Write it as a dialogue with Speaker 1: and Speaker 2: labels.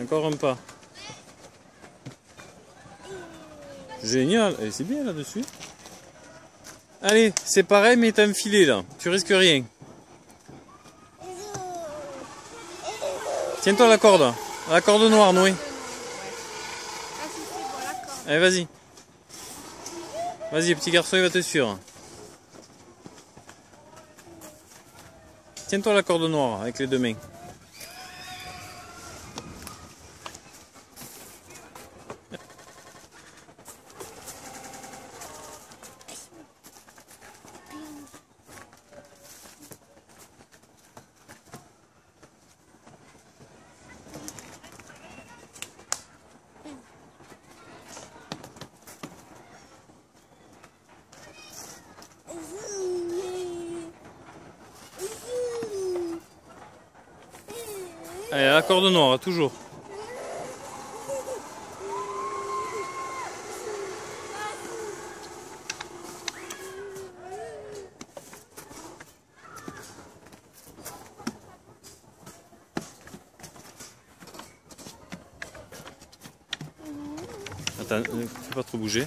Speaker 1: encore un pas. Génial. Et c'est bien là-dessus. Allez, c'est pareil, mais t'as un filet là. Tu risques rien. Tiens-toi la corde. La corde noire, Noé. Allez, vas-y. Vas-y, petit garçon, il va te suivre. Tiens-toi la corde noire avec les deux mains. Allez, la corde noire, toujours. Attends, ne fais pas trop bouger.